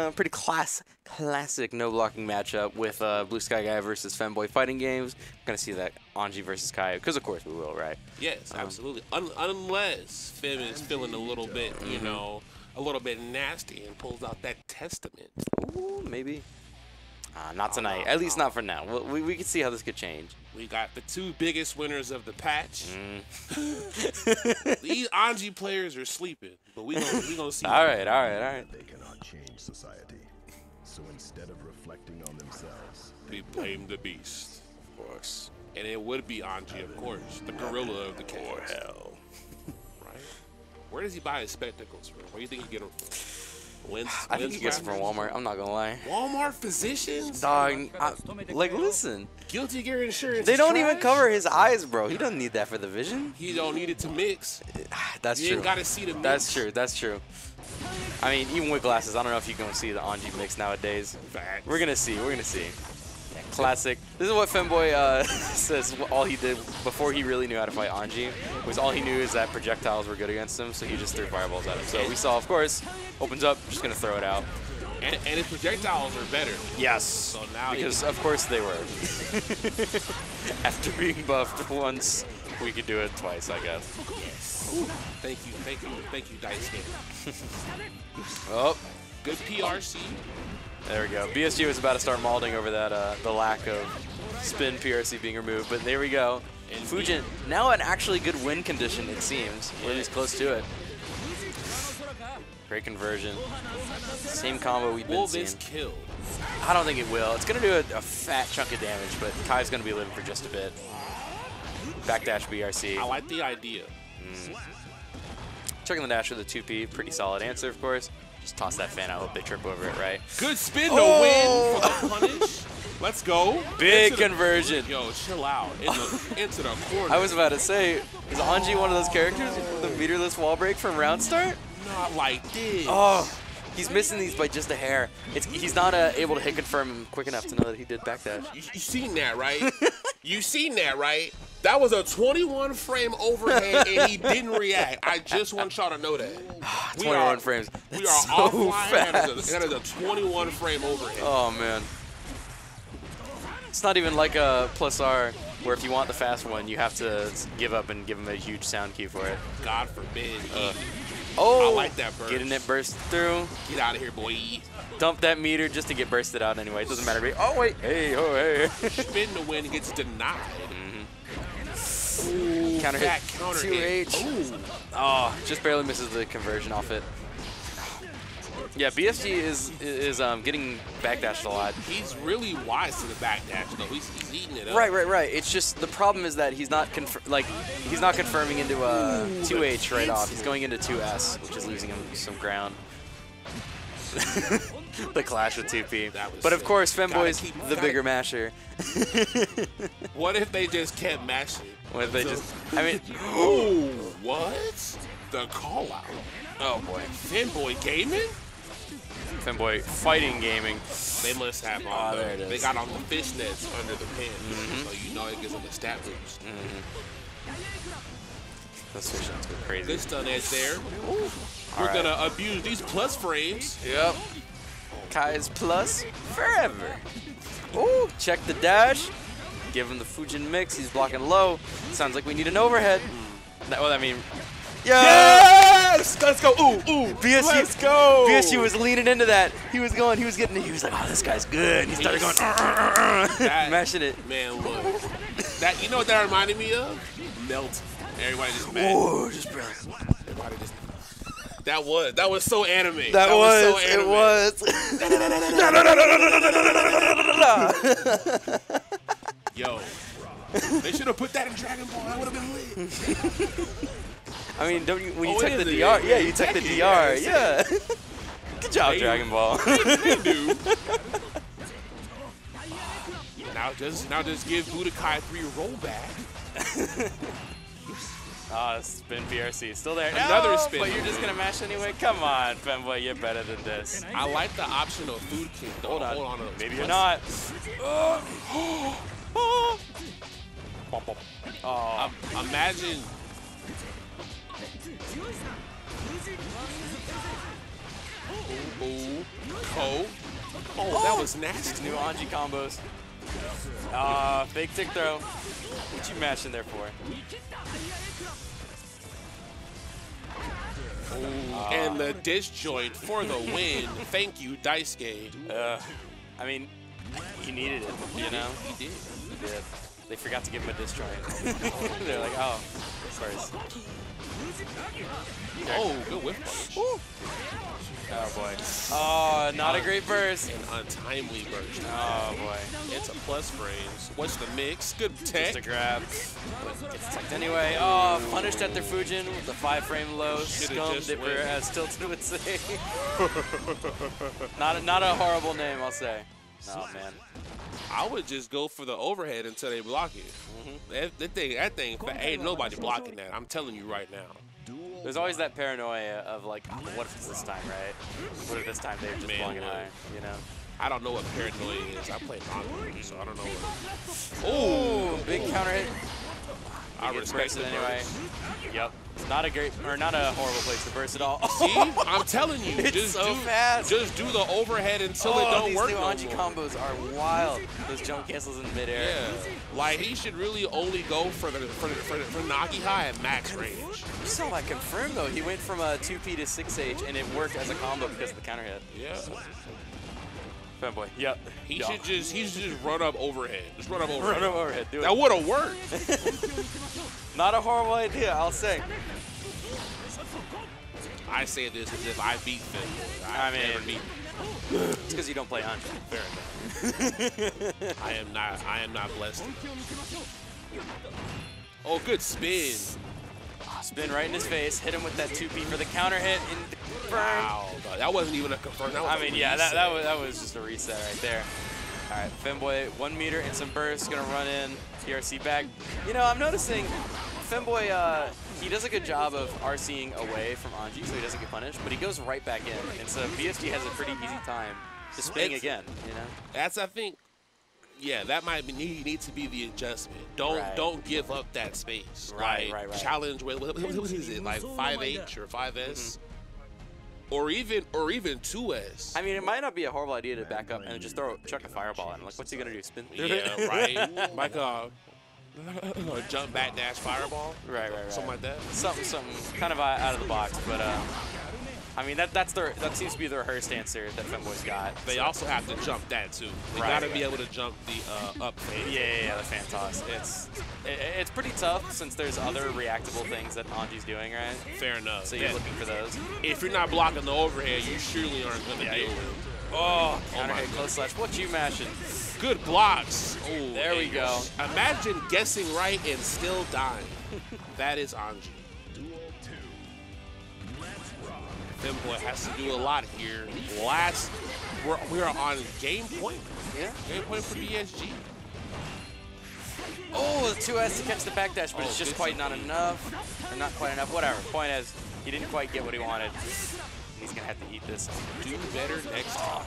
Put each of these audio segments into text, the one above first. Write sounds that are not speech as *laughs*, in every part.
Uh, pretty class, classic no blocking matchup with uh, Blue Sky Guy versus Femboy Fighting Games. Gonna see that Anji versus Ky, because of course we will, right? Yes, Um, absolutely. Un- unless Fim is feeling a little bit, Mm-hmm. you know, a little bit nasty and pulls out that testament. Ooh, maybe. Uh, not tonight. At least not for now. We'll, we we can see how this could change. We got the two biggest winners of the patch. Mm. *laughs* These Anji players are sleeping, but we gonna we gonna see. *laughs* All right, all right, all right. They cannot change society. So instead of reflecting on themselves, We blame the beast, of course, and it would be Anji, of course, the gorilla of the cast. hell. Right? Where does he buy his spectacles from? Where do you think he get them from? Lens, I think lens he gets it from? Walmart. I'm not gonna lie. Walmart physicians. Dog, I, like listen, Guilty gear insurance. they don't even cover his eyes, bro. He doesn't need that for the vision. He don't need it to mix. That's You true. ain't gotta see the mix. That's true. That's true. I mean, even with glasses, I don't know if you can see the Anji mix nowadays. Facts. We're gonna see. We're gonna see. Classic. This is what Femboy uh, *laughs* says. All he did before he really knew how to fight Anji was all he knew is that projectiles were good against him, so he just threw fireballs at him. So we saw, of course, opens up, just gonna throw it out. And, and his projectiles are better. Yes. So now because of course they were. *laughs* After being buffed once, we could do it twice, I guess. Yes. Thank you, thank you, thank you, Daisuke. *laughs* Oh, Good PRC. There we go. BSG was about to start mauling over that uh, the lack of spin PRC being removed, but there we go. And Fujin now an actually good win condition it seems, or at least close to it. Great conversion. Same combo we've been seeing. this kill? I don't think it will. It's gonna do a, a fat chunk of damage, but Ky's gonna be living for just a bit. Backdash BRC. I like the idea. Hmm. Checking the dash with a 2P, pretty solid answer, of course. Just toss that fan out, hope they trip over it, right? Good spin to Oh! win for the oh! punish. Let's go. Big Into the- conversion. Yo, chill out. In the, *laughs* into the corner. I was about to say, is Anji one of those characters with the meterless wall break from round start? Like this. Oh, he's missing these by just a hair. It's he's not uh, able to hit confirm him quick enough to know that he did backdash. You, you seen that, right? *laughs* you seen that, right? That was a 21 frame overhead and he didn't react. I just want y'all to know that. *sighs* We 21 are- frames. We That's are so offline. That is, fast. a, that is a 21 frame overhead. Oh man. It's not even like a plus R where if you want the fast one, you have to give up and give him a huge sound cue for it. God forbid. he- Oh, I like that burst. Getting it burst through. Get out of here, boy. Dump that meter just to get bursted out anyway. It doesn't matter. Oh wait, hey, oh hey. Spin to win gets denied. Mm-hmm. counter hit. counter 2H. hit. Ooh. Oh, just barely misses the conversion off it. Yeah, BSG is is um, getting backdashed a lot. He's really wise to the backdash, though. He's, he's eating it up. Right, right, right. It's just the problem is that he's not like he's not confirming into uh, 2H right off. He's going into 2S, which is losing him some ground. *laughs* the clash with 2P. But of sick. course, Femboy's keep- the bigger masher. *laughs* What if they just kept mashing? When they So- just, I mean, *gasps* Ooh, what? The call out. oh boy, Fanboy Gaming? Femboy fighting gaming. They must have on Ah, the, there it They got on the fishnets under the pin. Mm-hmm. So you know it gives them a stat boost. Fish go crazy. Good stun edge there. We're right. gonna abuse these plus frames. Yep. Ky's plus forever. Ooh, check the dash. Give him the Fujin mix. He's blocking low. Sounds like we need an overhead. That, well, I mean, yeah. Yes! Let's go. Ooh, ooh. BSG, Let's go. BSG was leaning into that. He was going. He was getting. He was like, "Oh, this guy's good." He started going, "Uh, uh, uh, uh," That- *laughs* mashing it. Man, look. That you know what that reminded me of? Melt. Everybody just mad. Ooh, just brilliant. Everybody just. That was that was so anime. That, was, so it anime. was. *laughs* Yo, they should have put that in Dragon Ball. That would have been lit. *laughs* I mean, don't you, when you Oh, it check the DR? yeah, Yeah, you you check the DR. yeah, Yeah. *laughs* Good job, They- Dragon Ball. they *laughs* do. now just now just give Budokai three rollback. *laughs* Ah, spin PRC. Still there. Another no, spin. But you're just going to mash anyway? Come on, Femboy. You're better than this. I like the option of food kick. though. Hold on. Hold on. Maybe you're not. Oh. *gasps* *gasps* Imagine. Ooh, Ko. Oh, that was nasty. New Anji combos. Ah, fake tick throw. What you mashing there for? and the disjoint for the win. Thank you, Daisuke. Uh, I mean, he needed it, you know? He did. He did. They forgot to give him a disjoint. *laughs* They're like, oh, first. Oh, good whiff punish. Oh boy. Oh, not a great burst. An untimely burst. Oh boy. It's a plus frames. What's the mix? Good tech. Just a grab. But gets anyway. Oh, punished at their Fujin with the five frame low. Scum Dipper, as Tilted would say. not, a, not a horrible name, I'll say. Oh man. I would just go for the overhead until they block it. Mm-hmm. That, that thing, that thing, ain't nobody blocking that. I'm telling you right now. There's always that paranoia of like, oh, what if it's this time, right? What if this time they're just Man, blowing it high, you know? I don't know what paranoia is. I play non so I don't know. What, Oh, big counter hit. I respect it anyway. Yep. It's not a great, or not a horrible place to burst at all. See, *laughs* I'm telling you, It's just so do, fast. Just do the overhead until oh, it don't these work new no combos are wild. Those jump cancels in midair. Yeah, like he should really only go for the for the, for, the, for Nagiha at max range. You saw that confirmed though. He went from a 2P to 6H and it worked as a combo because of the counter hit. Yeah, Fanboy. Yep. he Yeah. should just he should just run up overhead. Just run up overhead. Run him overhead. Do That would have worked. *laughs* Not a horrible idea, I'll say. I say this as if I beat Finn. I I mean- never beat. It's because you don't play Anji. Fair enough. *laughs* I am not. I am not blessed. Oh, good spin. Spin right in his face. Hit him with that 2P for the counter hit in the. Wow, that wasn't even a confirm. That was I mean, yeah, that, that, was, that was just a reset right there. All right, Femboy, one meter and some bursts, gonna run in, TRC back. You know, I'm noticing Femboy, uh, he does a good job of RCing away from Anji, so he doesn't get punished, but he goes right back in, and so BSG has a pretty easy time just spinning again, you know? That's I think. Yeah, that might be, need, need to be the adjustment. Don't Right. don't give up that space. Right, Like, right, right. Challenge. What, what, what is it? Like five H or five S, or even or even two S. I mean, it might not be a horrible idea to back up and just throw, chuck a fireball in. Like, what's he gonna do? Spin through it? Yeah, right. *laughs* like a, *laughs* a jump back dash fireball, right, right, right. something like that. something, something kind of uh, out of the box, but uh, I mean that that's their that seems to be the rehearsed answer that Femboy's got. They So- also have to jump that too. They Right, gotta be able to jump the uh, up fade. Yeah, yeah, yeah, the fan toss. It's it, it's pretty tough since there's other reactable things that Anji's doing, right? Fair enough. So you're That- looking for those. if you're not blocking the overhead, you surely aren't gonna Yeah, deal with it. Oh, counter my hit, close slash. What you mashing? Good blocks. Oh, There we go. Imagine guessing right and still dying. *laughs* that is Anji. Femboy has to do a lot here. Last, we're, we're on game point. Yeah. Game point for BSG. Oh, the 2S to catch the backdash, but Oh, it's just quite not enough. Or not quite enough. Whatever. Point is, he didn't quite get what he wanted. He's gonna have to eat this. Do better next time.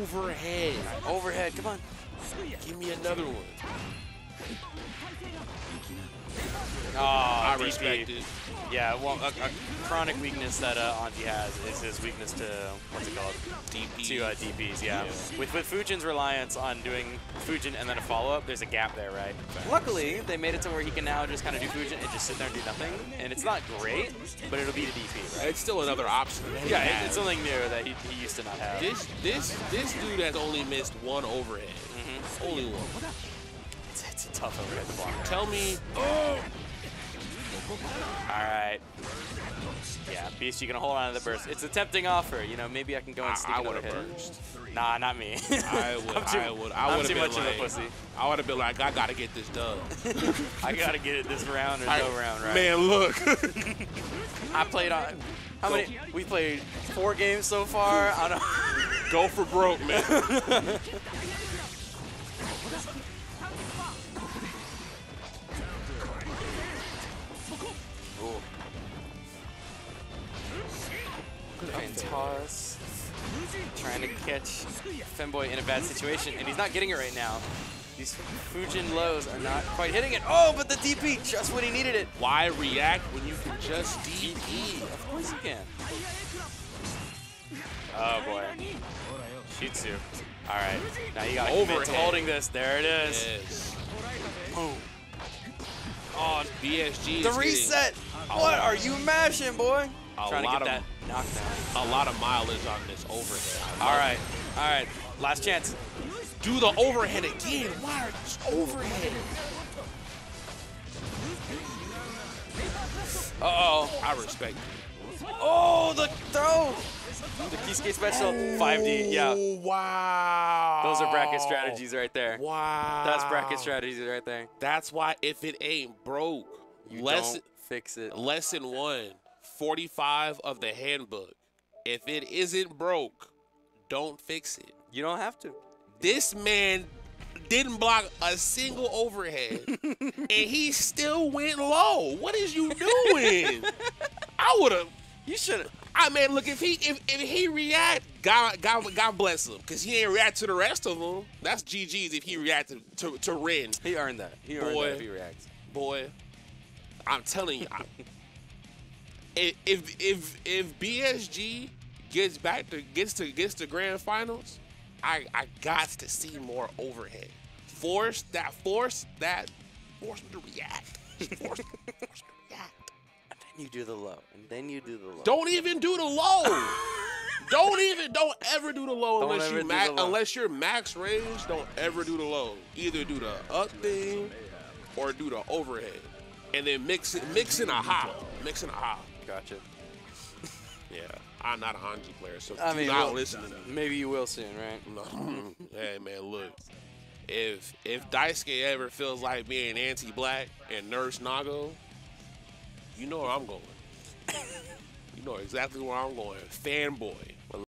Overhead. Overhead, come on. Give me another one. Oh, I DP. respect it. Yeah, well, a, a chronic weakness that uh, Anji has is his weakness to what's it called? DP. To uh, DPs, yeah. Yeah. With with Fujin's reliance on doing Fujin and then a follow up, there's a gap there, right? Luckily, they made it to where he can now just kind of do Fujin and just sit there and do nothing, and it's not great, but it'll be the DP, right? It's still another option. Yeah, it- has. it's something new that he, he used to not have. This this this dude has only missed one overhead. Mm-hmm. Only one. It's, it's a tough overhead to block. Tell me, oh! All right. Yeah, BSG gonna hold on to the burst. It's a tempting offer, you know. Maybe I can go and I, sneak I another hit. burst. Nah, not me. I *laughs* would. Too, I would. I would have been much like, pussy. I would have been like, I gotta get this done. *laughs* I gotta get it this round or no round, right? Man, look. *laughs* I played on. How many? We played four games so far. I don't. Go for broke, man. Toss. Trying to catch Femboy in a bad situation, and he's not getting it right now. These Fujin lows are not quite hitting it. Oh, but the DP, just when he needed it. Why react when you can just DP? Of course you can. Oh boy. Shitsu. All right. Now you got to commit to holding this. There it is. Yes. Boom. Oh, BSG. The reset. What are you mashing, boy? A Trying to get that knockdown. A lot of mileage on this overhead. All right. All right. Last chance. Do the overhead again. Why are you overhead? Uh-oh. I respect it. Oh, the throw. The Kiske special. 5D. Yeah. Oh, wow. Those are bracket strategies right there. Wow. That's bracket strategies right there. That's why if it ain't broke, You lesson, fix it. lesson one, 45 of the handbook. If it isn't broke, don't fix it. You don't have to. This man didn't block a single overhead, *laughs* and he still went low. What is you doing? I would have. You should. I mean, look if he if, if he react, God God God bless him, cause he ain't react to the rest of them. That's GG's if he reacted to to Ren. He earned that. He earned Boy. that if he reacts. Boy, I'm telling you, I- if if if if BSG gets back to gets to gets to grand finals, I I got to see more overhead. Force that force that force him to react. *laughs* Force, force him to react. And then you do the low. And then you do the low. Don't even do the low. *laughs* don't even don't ever do the low Don't unless you max unless you're max range. Don't ever do the low. Either do the up thing or do the overhead, and then mix it mix in a hop. Mix in a hop. Gotcha. *laughs* Yeah, I'm not a Hanji player, so I do mean, not well, listen to. Maybe you will soon, right? *laughs* No. hey man, look. If if Daisuke ever feels like being anti-black and Nurse Nago, you know where I'm going. *laughs* you know exactly where I'm going. Fanboy.